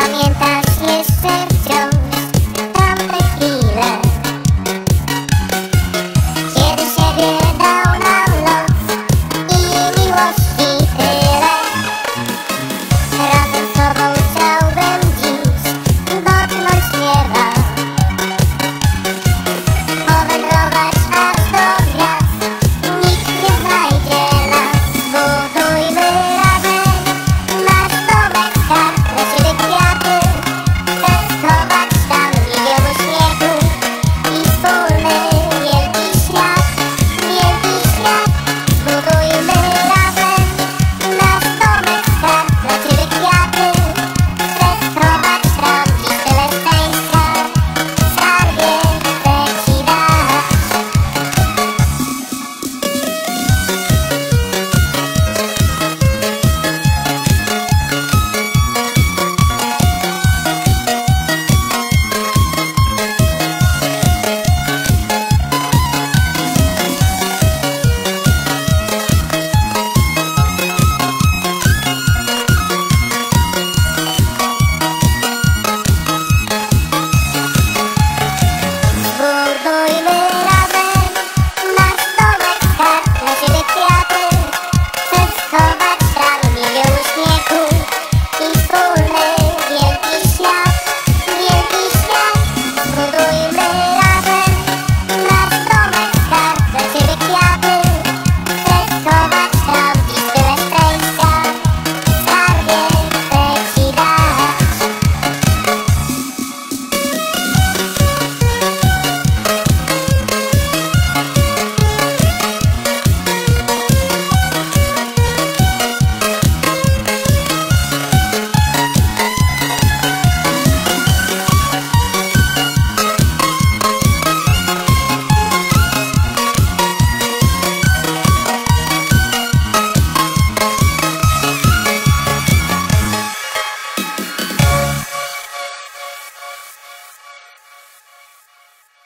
herramientas.